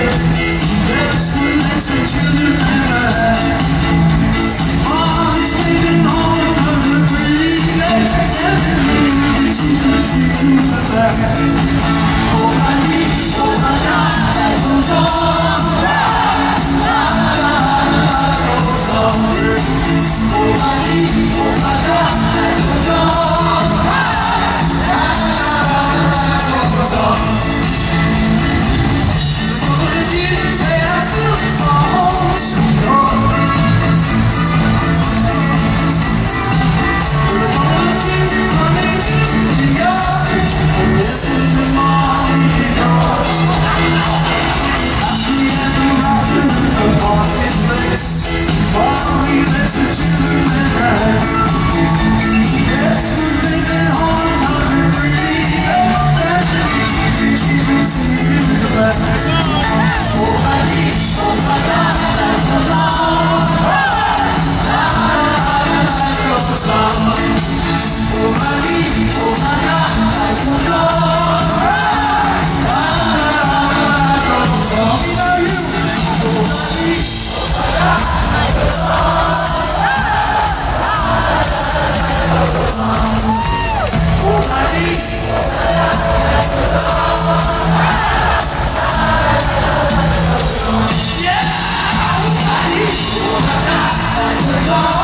That's when that's the children This is Stop.